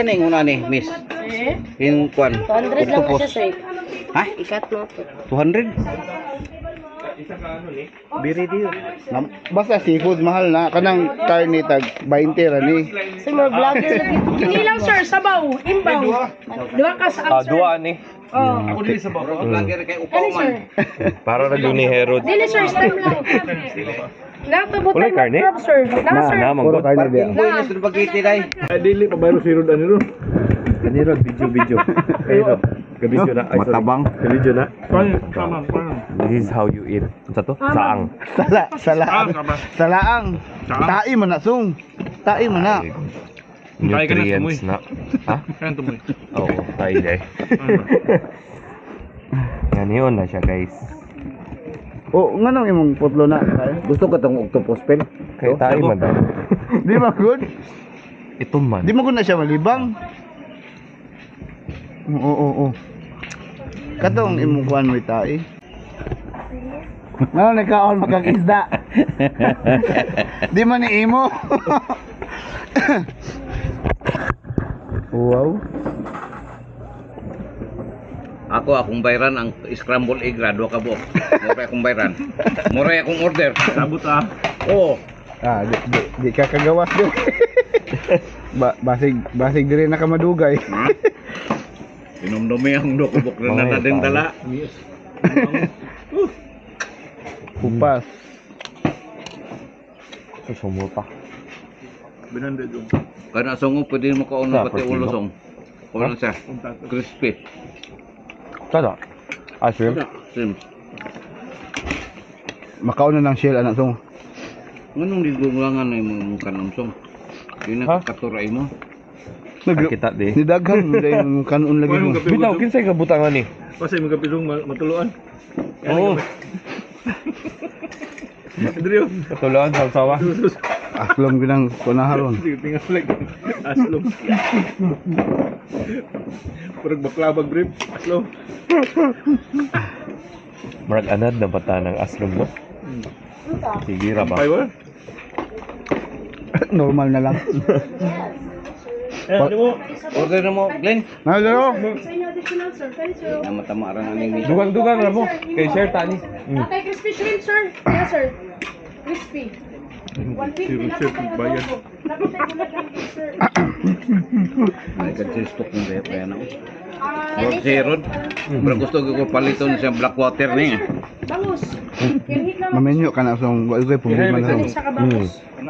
Pila ni una ni, miss? Eh? Yung kwan. 200 lang octopus. siya, sir. Ha? Ikat mo to. 200? Biri di. Nam- Basta seafood mahal na kanang karne tag 20 ra ni. Sir, more vlogger lagi. Hindi lang sir, sabaw, imbaw. Dua ka sa Ah, duwa ni. Oh. Ako dili sa baro. Lagi kay upaw Ano sir? man. Para na ni Herod. Dili sir, stem lang. Nakatabot Wala tayo karne? crab sir. Na sir. Na, Puro manggod. karne. Boy na sa bagiti dai. Dili pa bayro si Rod ano ro. Kaniro, video, video. Kaniro. Kabidyo na. Ay. Matabang. Kabidyo na. Tama, tama. This is how you eat. Sa to? Saang. Sala, salaang. Salaang. Tai man na sung. Tai man na. Kaya na Nutrients na. Ha? Kan tumoy. Oo, tayo day. Yan yun na siya guys. O nganong imong putlo na? kay? Gusto ko tong octopus pen. Kaya tayo man daw. Di ba good? Ito man. Di mo gud na siya malibang. Oo, oo, oo. Katong imong kuan mo tai. Ngano ni kaon makakisda? Di man ni imo. wow. Ako akong bayran ang scramble egg ra duha ka buok. Mura akong bayran. Mura akong order. Sabot ah. Oo. Ah, di, di, di ka kagawas din. ba, basig, basig diri na ka madugay. Ha? Inomdumi ang duha ka buok na na din dala. Kupas. Sumuta. Binanda dong. Kana songo pwede mo kauno Sa, pati ulo song. Kuno siya. Crispy. Kada. Ah, shrimp? Sim. Makaon na ng shell anak song. Nganong di gulangan na imong kanon song? Di na Ha? katuray mo. Nag Kita di. Nidaghan mo dahil kanon lagi mo. Bitaw, kinsay kabutangan ni? Pasay mga kapilong ma- matuluan. Oo. Adrio. Katuluan sa usawa. Aklom ginang kunaharon. Sige, tingnan like. Aslom. Purag baklabag brief. Aslom. Marag anad na bata ng aslom mo. Sige ra ba? Fiber. Normal na lang. Eh, di mo. Order na mo, Glenn. Nalo. Sa inyo additional sir. Sir. Na matamaran na ning Dugang-dugang ra mo. Kay share tani. Okay, crispy shrimp sir. Yes sir. Crispy. 150 na Sir. May kasi stock mo dahil kaya na. Si Rod. Pero gusto ko paliton siya black water ni. bangus. Mamenyo ka na song wala koy problema na. Ano sa?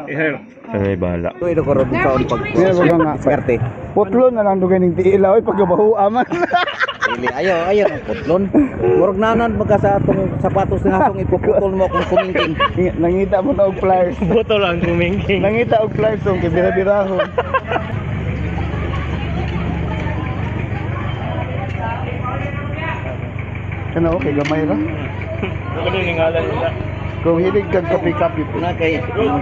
Eh, Ano may bahala. Ito ko Now, which one Kaya is wag sir? nga perte. Putlo na lang dugay ning tiila oy pagkabahu aman. Dili ayo ayo ang putlon. Murag nanan magka sa atong sapatos nga atong ipuputol mo kung kumingking. Nangita mo na og flyers. Boto lang kumingking. Nangita og flyers song kay bira-birahon. Kana okay gamay ra. Ano yung ngalan nila? Kung hilig kag kape-kape po. Na kay no,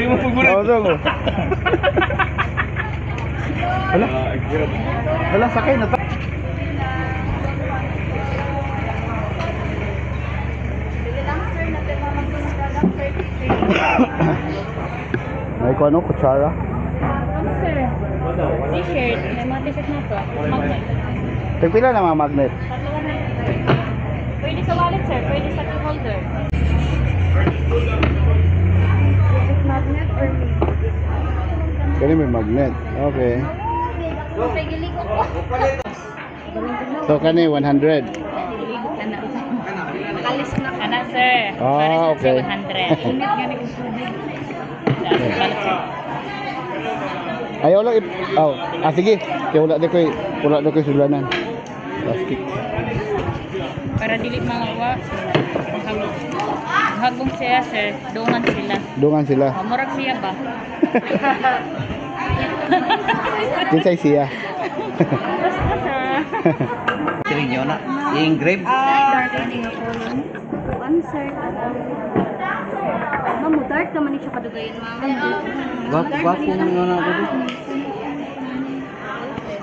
yung pagulat. Oo, song. Hala, hala sakay na ta. Ay ko ano, kutsara. Ano, sir? T-shirt. May mga t-shirt na to. Magnet. Tagpila na mga magnet. Tatlo na. Pwede sa wallet, sir. Pwede sa key holder. Kani may magnet. Okay. So kani 100. Giliko ka na. Sir. Ah, okay. 100. Init nga ni tubig. Balik, sir. Ayaw lang ip... Oh, ah sige. Kaya wala ko'y... Wala ko'y sulanan. Plastic. Para dili mga wa. Hagong. Hagong siya, sir. Dungan sila. Dungan sila. Oh, murag siya ba? Kinsay siya. Basta, sir. Siri nyo na. I-engrave. Ah, One, sir. Ma'am, dark naman siya kadugayan, ma'am. Wap wap mo nga na ako.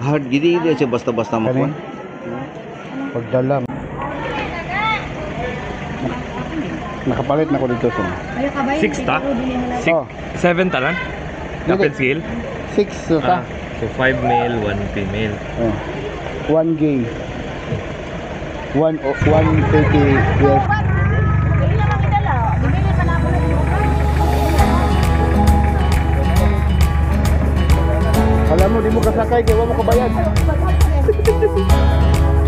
Hard gidi di siya basta-basta makuha. Pagdalam. Nakapalit na ko dito sa. Six ta? Six, Oh, seven talan? Kapit scale? 6 so Ah, ta. so 5 male, 1 female. Oh. One gay. One o- one 30 years. Alam mo, di mo kasakay kaya wala mo kabayad.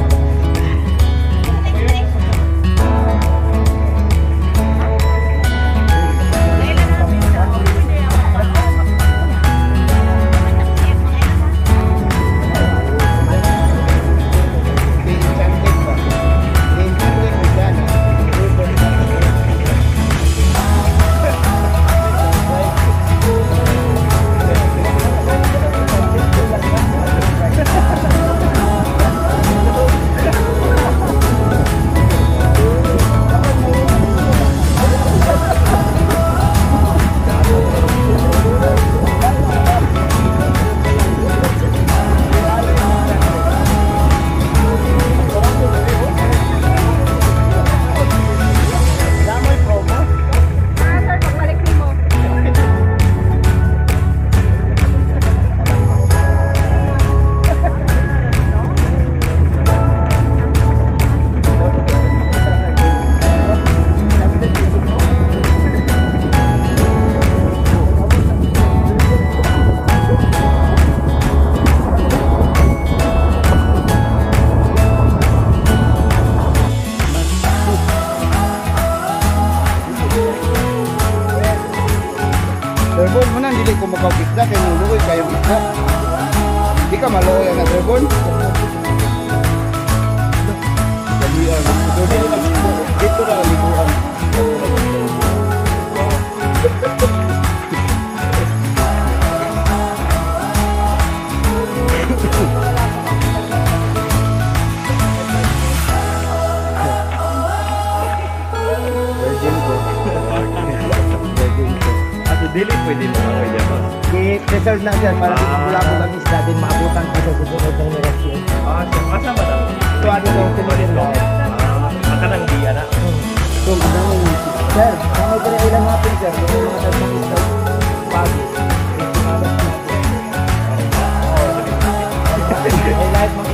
Turbon mo na, hindi ko makapikta kaya nulukoy kayo ikta. Hindi ka maluoy ang turbon. Dalian. Dito ka likuan. Dili pwede mo ako dyan. boss. I-preserve na dyan para di mabulabog ang isda din maabutan pa sa susunod ng generasyon. Ah, so asa ba daw? So ano yung tinitinda? Ah, aka nang di ana. So madami Sir, kami kaya ilang hapon sir, kung mga tatlong isda pagi. Ay lahat makikita.